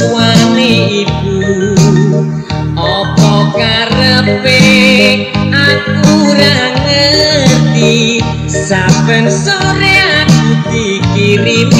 suami ibu. Apa karepe? Aku rangerti Saben sore aku dikirimi.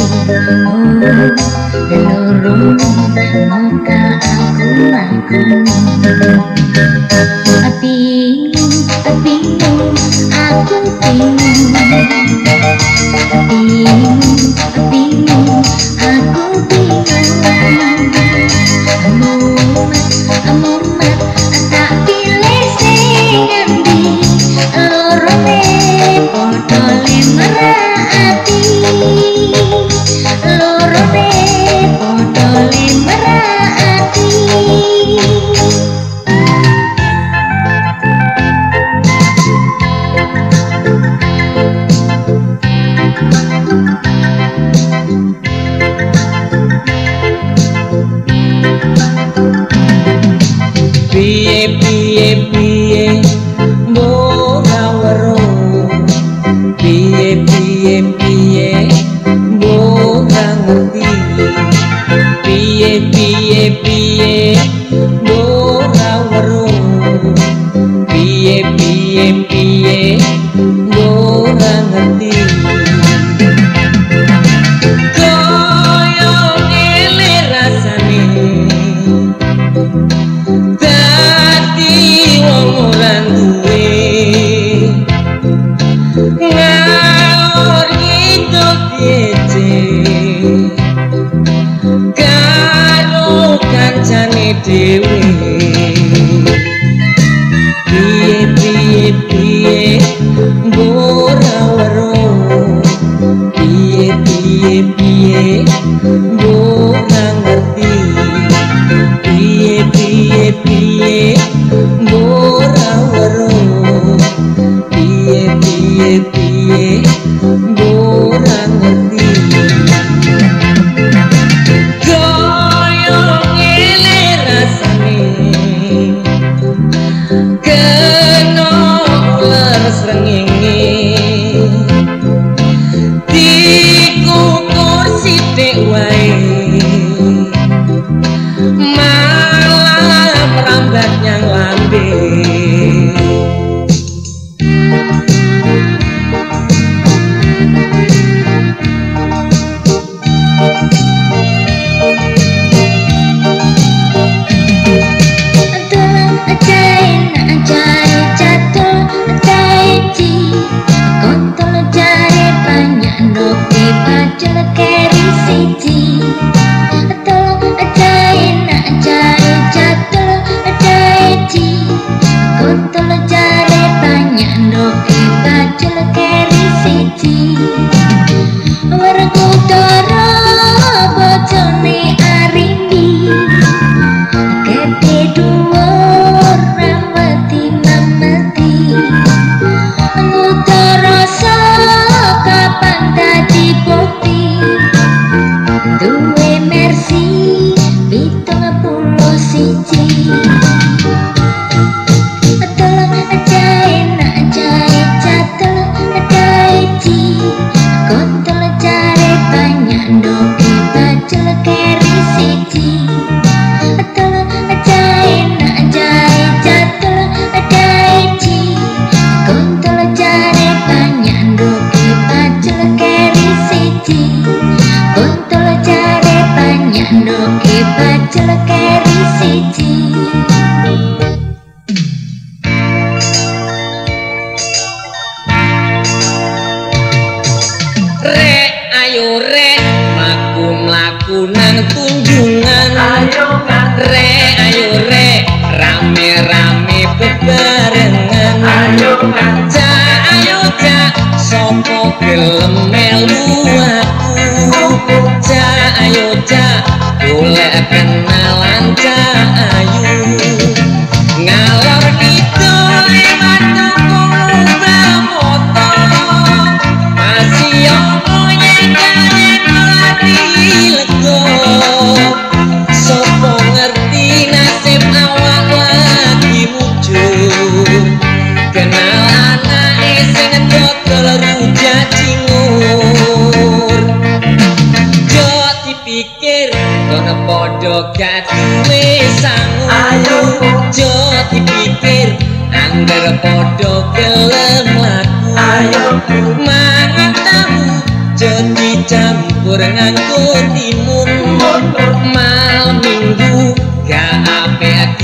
Seluruh mata aku aku Tapi, tapi aku ingin Ingin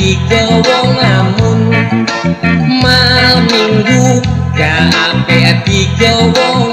tiga wong namun malam minggu gak apa tiga wong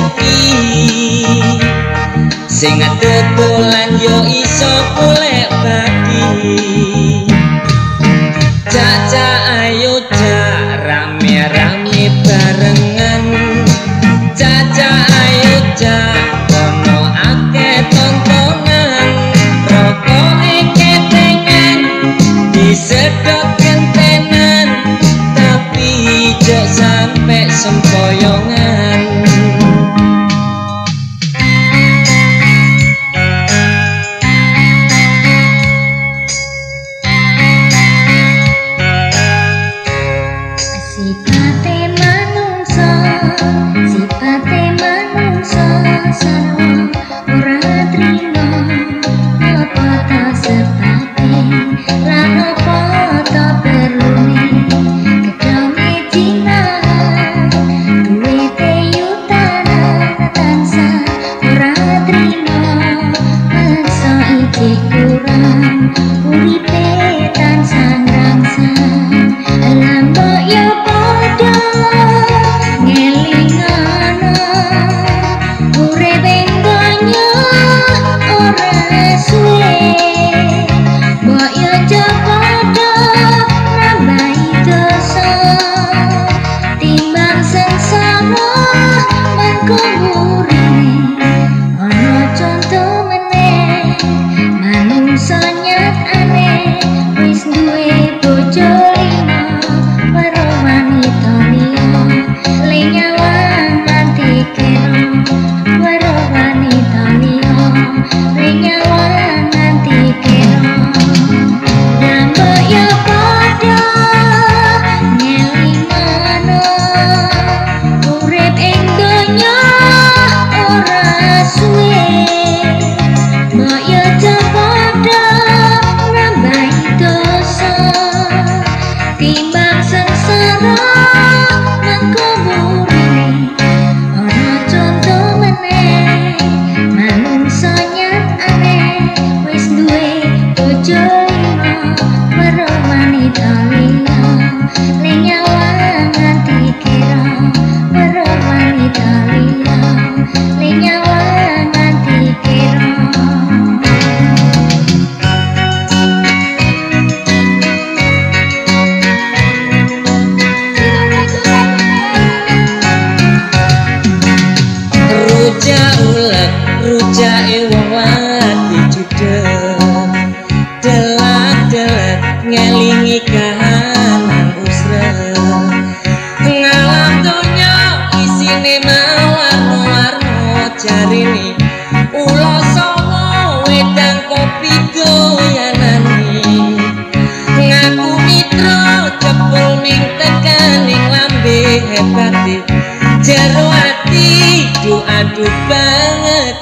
rezeki sing tetulan yo iso golek bagi caca ayo cak rame-rame barengan. Caca ayo cak kono akeh tontonan rokok eke pengen disedok tapi jok sampe sempoyongan.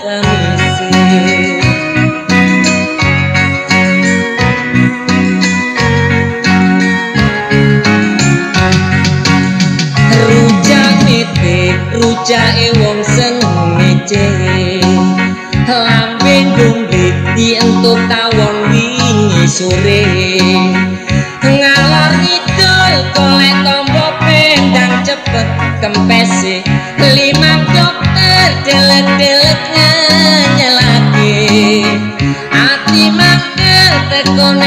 tâm sự rujak titik rujak e wong seneng ngece lambeng gumbrit dientuk tawon wingi sore ngalor ngidul kolek tombo pendang cepet kempesi delek-deleknya nyelaki. Hati mangkel tekon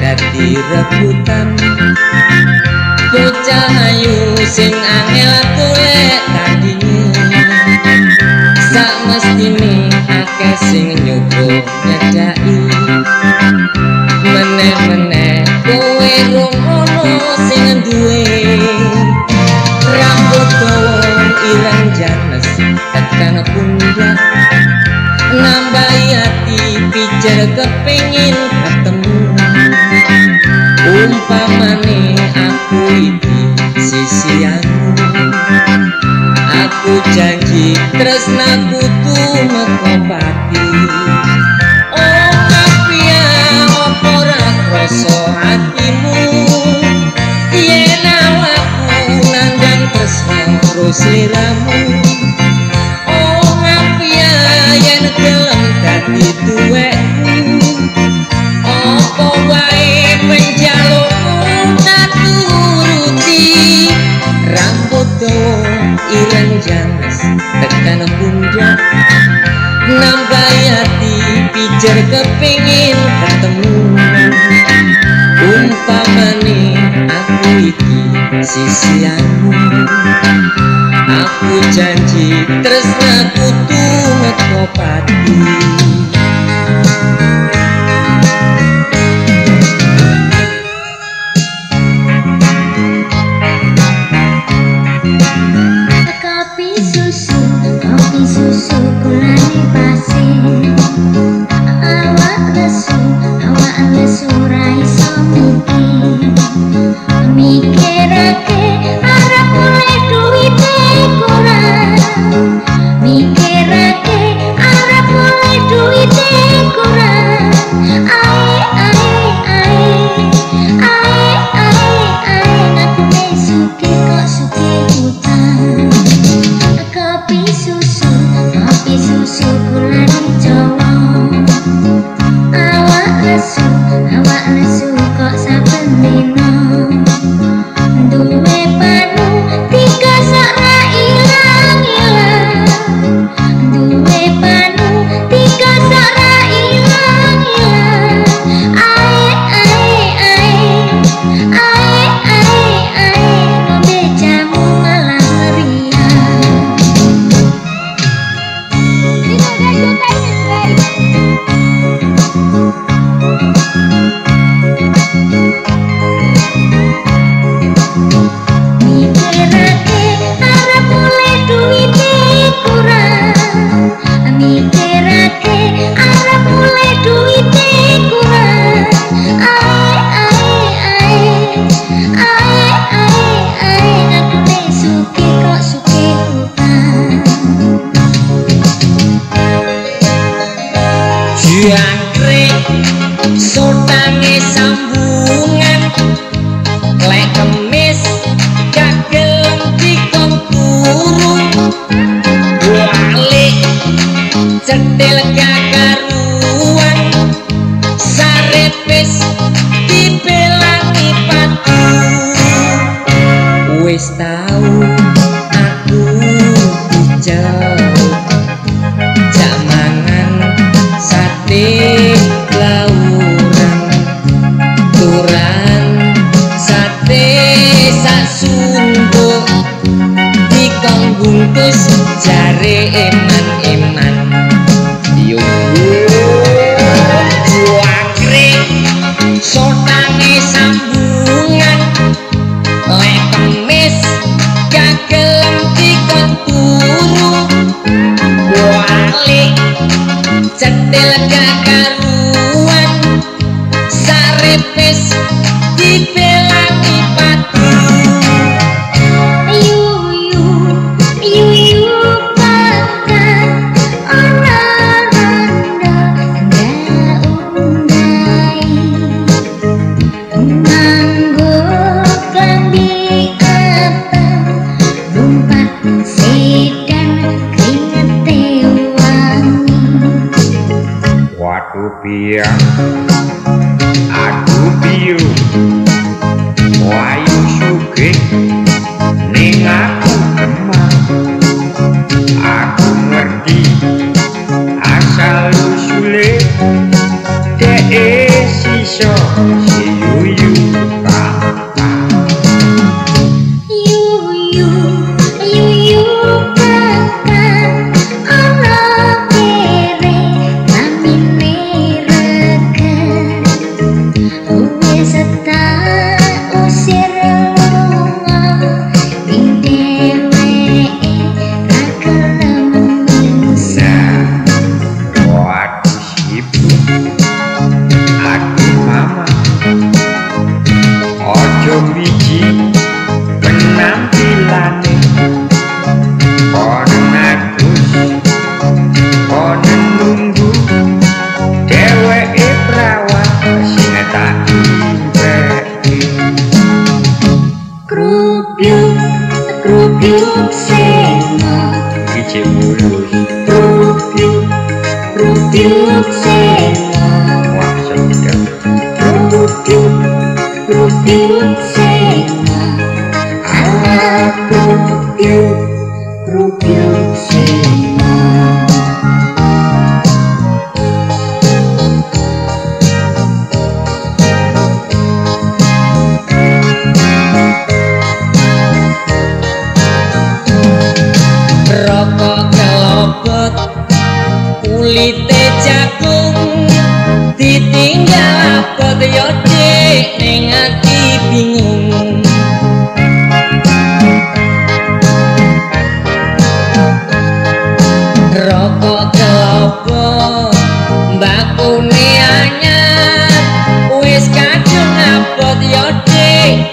dadi rebutan. Bocah ayu sing angel golek tandinge. Samestine akeh sing nyoba nyedaki Meneh-meneh kowe rung ono sing duwe. Rambut dawa ireng janes tekan pundak nambahi hati pijar kepingin ketemu umpamane aku iki sisianmu aku janji tresnaku tumeka pati sisianmu. Aku janji tresnaku tumet kopati Krupiuk, krupiuk sema Kece mulus Krupiuk, krupiuk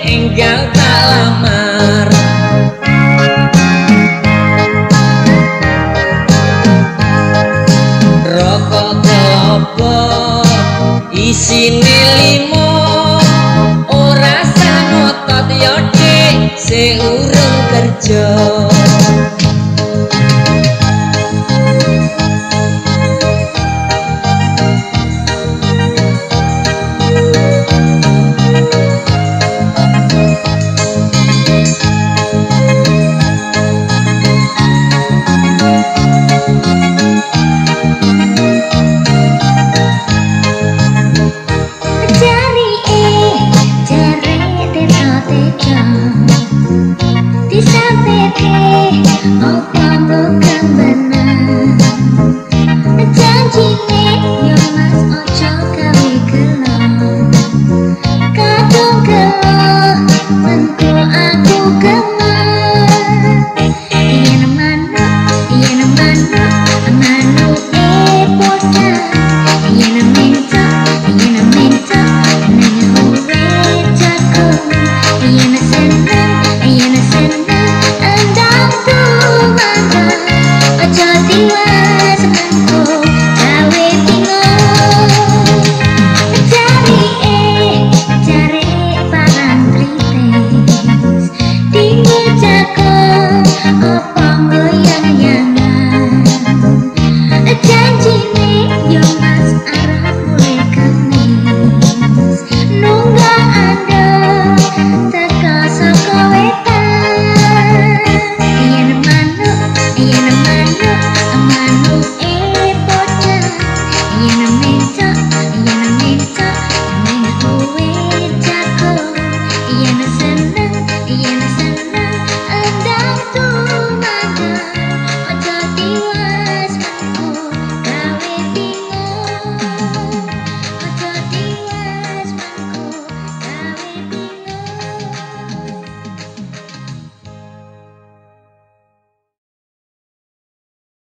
enggal tak lamar. Rokok kelopo isi limo. Ora sang otot se urung kerja.